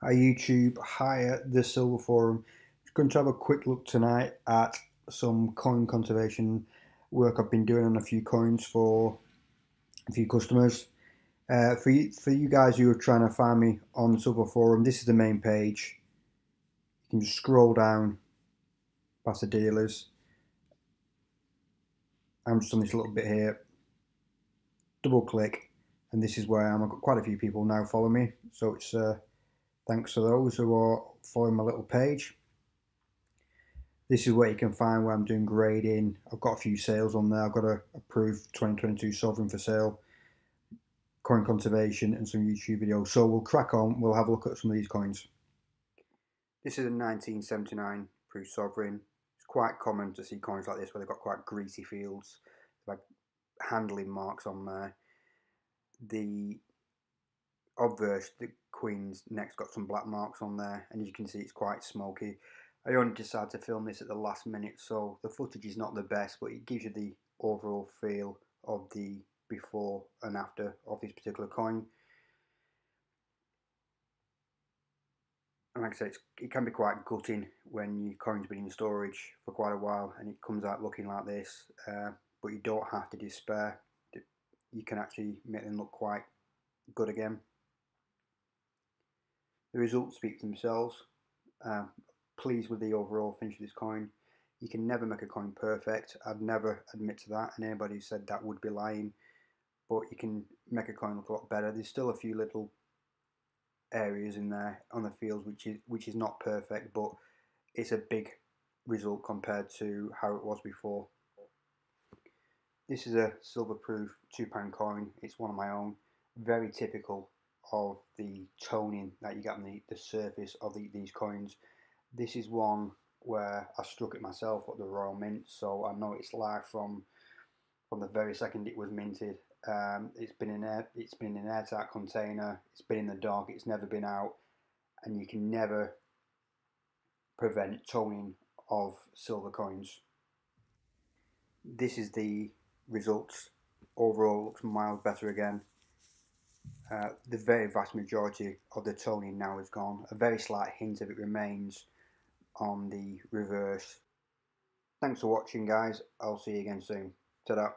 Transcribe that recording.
Hi YouTube, hi the Silver Forum. Just going to have a quick look tonight at some coin conservation work I've been doing on a few coins for a few customers. Uh, for, you, for you guys who are trying to find me on the Silver Forum, this is the main page. You can just scroll down past the dealers. I'm just on this little bit here. Double click and this is where I'm. I've got quite a few people now follow me, so it's uh, Thanks to those who are following my little page. This is where you can find where I'm doing grading. I've got a few sales on there. I've got a approved 2022 Sovereign for sale, coin conservation, and some YouTube videos. So we'll crack on. We'll have a look at some of these coins. This is a 1979 proof Sovereign. It's quite common to see coins like this where they've got quite greasy fields, like handling marks on there. The obverse, the Queen's neck's got some black marks on there, and you can see it's quite smoky. I only decided to film this at the last minute, so the footage is not the best, but it gives you the overall feel of the before and after of this particular coin. And like I say, it can be quite gutting when your coin's been in storage for quite a while and it comes out looking like this, uh, but you don't have to despair. You can actually make them look quite good again. The results speak for themselves. Uh, pleased with the overall finish of this coin. You can never make a coin perfect. I'd never admit to that, and anybody who said that would be lying. But you can make a coin look a lot better. There's still a few little areas in there on the fields which is which is not perfect, but it's a big result compared to how it was before. This is a silver proof two pound coin. It's one of my own. Very typical of the toning that you get on the, the surface of the, these coins. This is one where I struck it myself at the Royal Mint, so I know it's live from from the very second it was minted. Um, it's been in air, it's been in an airtight container. It's been in the dark. It's never been out, and you can never prevent toning of silver coins. This is the results. Overall, looks miles better again. Uh, the very vast majority of the toning now is gone. A very slight hint of it remains on the reverse. Thanks for watching guys. I'll see you again soon. Ta-da.